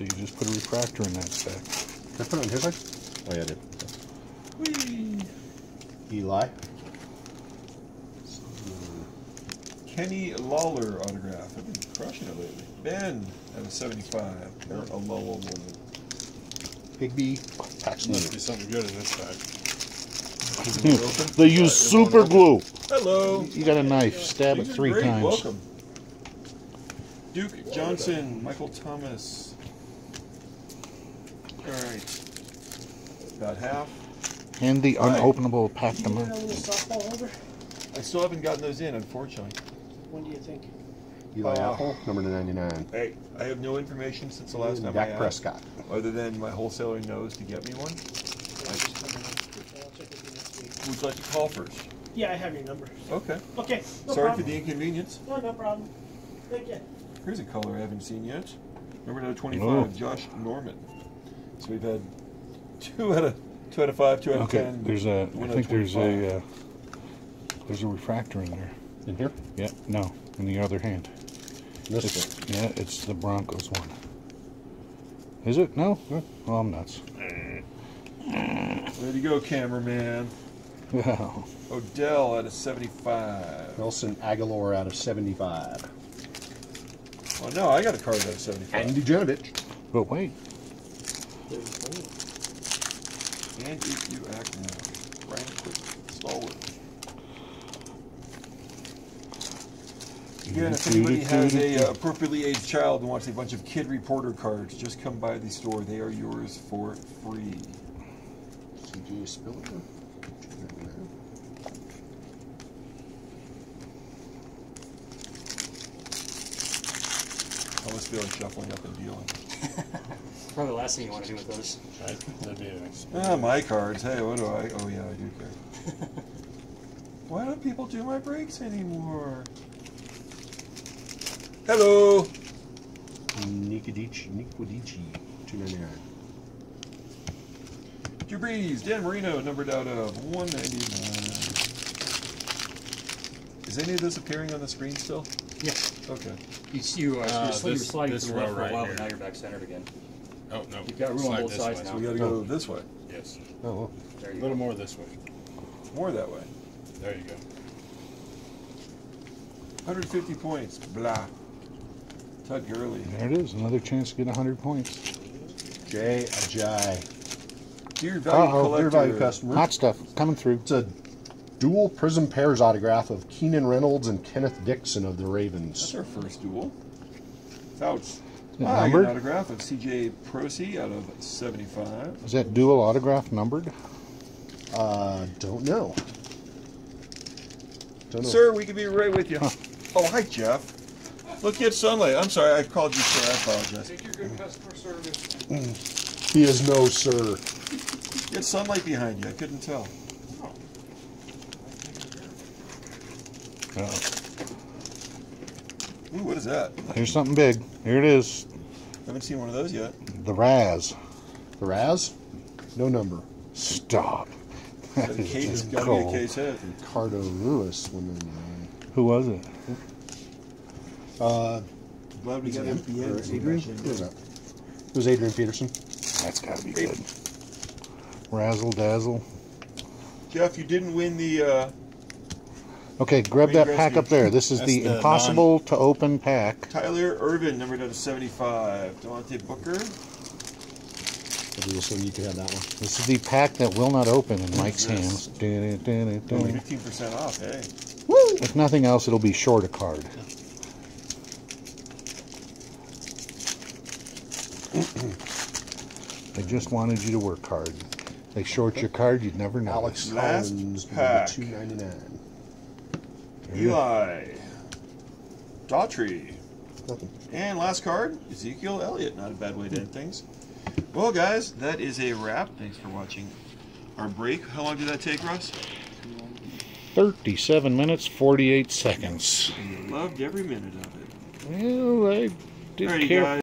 So you just put a refractor in that spec. Did I put it on his side? Oh yeah, I did. Whee! Eli. Kenny Lawler autograph. I've been crushing it lately. Ben at a 75. They're a Lawler. Higbee. Pax Must be something good in this bag. they use super glue. Hello. You got a knife. Stab it These are three great. times. Welcome. Duke Johnson, Michael Thomas. All right. About half. And the Right. unopenable pack them up. got a little softball over? I still haven't gotten those in, unfortunately. When do you think? Eli Uh, Apple, number to 99. Hey, I have no information since the last time I Dak asked, Prescott. other than my wholesaler knows to get me one. I'll check next week. Would you like to call first? Yeah, I have your number. Okay. Okay, no Sorry problem. for the inconvenience. No, no problem. Thank you. Here's a color I haven't seen yet. Number to 25, Oh. Josh Norman. So we've had two out of two out of five, two out of ten. there's a. I one out of think there's a. Uh, there's a refractor in there. In here? Yeah, no, in the other hand. This It's, one. yeah, it's the Broncos one. Is it? No? Well, I'm nuts. Way to go, cameraman. Well, Odell out of 75. Nelson Agholor out of 75. Oh no, I got a card out of 75. Andy Janovich. but wait. And if you act now, Brian Quick, stalwart. Again, if anybody has a uh, appropriately aged child and wants a bunch of kid reporter cards, just come by the store. They are yours for free. CJ Spiller. I must feel like shuffling up and dealing. Probably the last thing you want to do with those. Right? That'd be nice. Ah, my cards. Hey, what do I? Oh yeah, I do care. Why don't people do my breaks anymore? Hello. Nikodici. Nikodici. 299. Drew Brees, Dan Marino, numbered out of 199. Is any of this appearing on the screen still? Yeah. Okay. You, you, uh, Uh, you slid, you this- sliding this to the left row for a right while, here. but now you're back centered again. Oh, no. You've got room on Slide both this sides way. now. We got to go this way. Yes. Oh, well. There A you little go. more this way. More that way. There you go. 150 points. Blah. Todd Gurley. There it is. Another chance to get 100 points. Jay Ajayi. Dear value Uh-oh, collector. dear value customer. Hot stuff coming through. It's a dual prism pairs autograph of Keenan Reynolds and Kenneth Dixon of the Ravens. That's Ravens. our first duel. It's out. it Ah, I get numbered? an autograph of CJ Prosise out of 75. Is that dual autograph numbered? Uh, don't know. Don't know. Sir, we can be right with you. Oh, hi, Jeff. Look at sunlight. I'm sorry, I called you sir. I apologize. Take your good customer service. He is no sir. You had sunlight behind you. I couldn't tell. Uh, Ooh, what is that? here's something big. Here it is. I Haven't seen one of those yet. The Raz. The Raz? No number. Stop. That Got a is case, just got to cold. case hit. Ricardo Louis. 199. Who was it? Uh, Glad we got him at the or end. Adrian? Who was that? It was Adrian Peterson. That's got to be good. Razzle dazzle. Jeff, you didn't win the. Uh, Okay, grab that pack up there. This is the the impossible to open pack. Tyler Ervin, numbered out of 75. Devontae Booker. Maybe this one you could have that one. This is the pack that will not open in Mike's hands. Only 15% off. Hey. Woo! If nothing else, it'll be short a card. I just wanted you to work hard. They short your card, you'd never know. Alex Last Collins, pack. two ninety nine. Eli. Daughtry. Nothing. And last card, Ezekiel Elliott. Not a bad way to end things. Well, guys, that is a wrap. Thanks for watching our break. How long did that take, Russ? 37 minutes, 48 seconds. Loved every minute of it. Well, I did Alrighty, care guys.